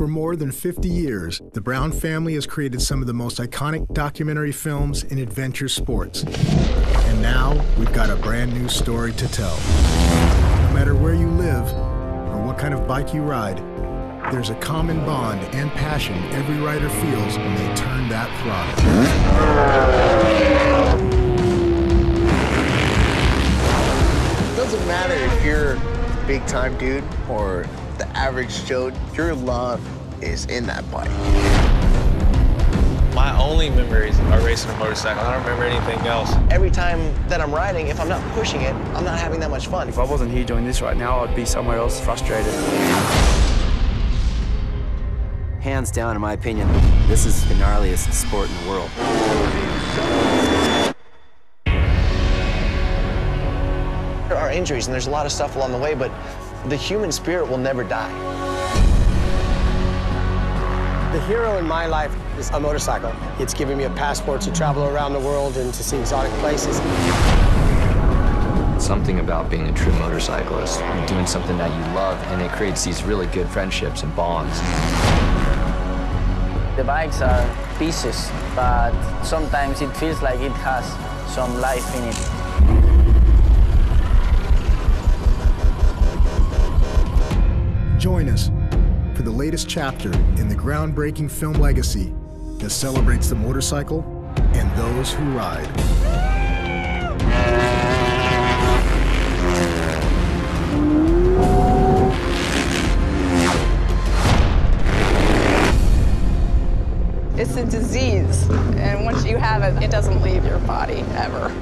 For more than 50 years, the Brown family has created some of the most iconic documentary films in adventure sports. And now, we've got a brand new story to tell. No matter where you live or what kind of bike you ride, there's a common bond and passion every rider feels when they turn that throttle. It doesn't matter if you're big time dude or the average Joe, your love is in that bike. My only memories are racing a motorcycle. I don't remember anything else. Every time that I'm riding, if I'm not pushing it, I'm not having that much fun. If I wasn't here doing this right now, I'd be somewhere else frustrated. Hands down, in my opinion, this is the gnarliest sport in the world. There are injuries and there's a lot of stuff along the way, but the human spirit will never die. The hero in my life is a motorcycle. It's given me a passport to travel around the world and to see exotic places. Something about being a true motorcyclist, You're doing something that you love, and it creates these really good friendships and bonds. The bikes are pieces, but sometimes it feels like it has some life in it. Join us for the latest chapter in the groundbreaking film legacy that celebrates the motorcycle and those who ride. It's a disease, and once you have it, it doesn't leave your body ever.